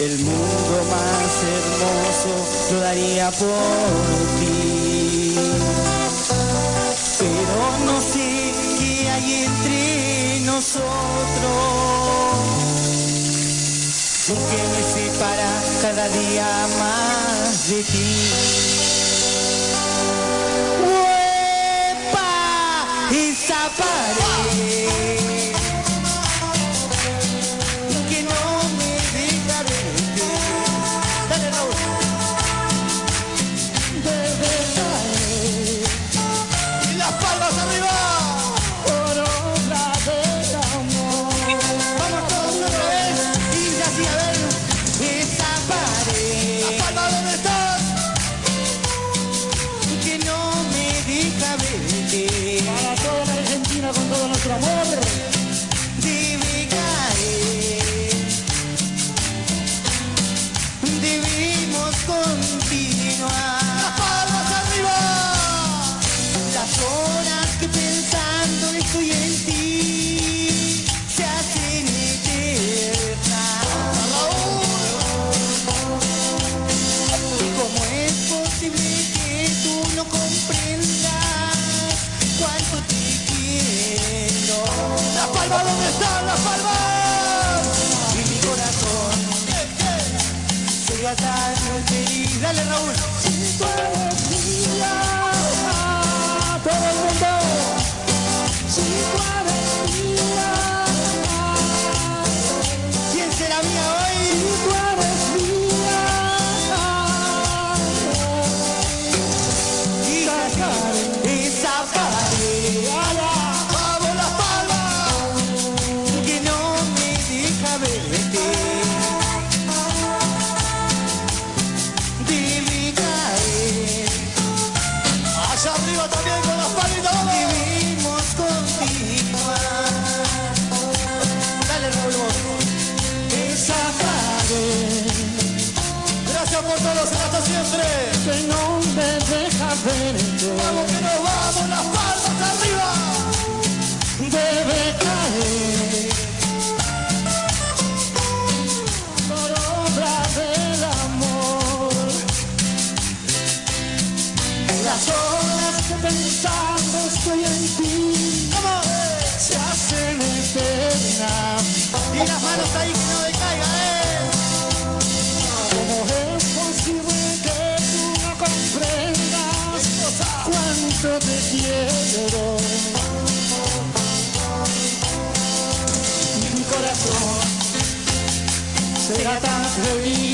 El mundo más hermoso lo daría por ti. Pero no sé qué hay entre nosotros. Que me separa cada día más de ti. ¡Uepa! Esa pared amor. Las palmas, ¿dónde están? Las palmas. Y mi corazón se va tan feliz. Dale Raúl. Arriba también con las palitas. Vamos. debemos continuar. Dale Raúl, vos. esa pared Gracias por todo, será hasta siempre. Pensando estoy en ti se hacen eternas. y las manos ahí que no decaigan, eh. ¿Cómo es posible que tú no comprendas cuánto te quiero? Mi corazón será tan feliz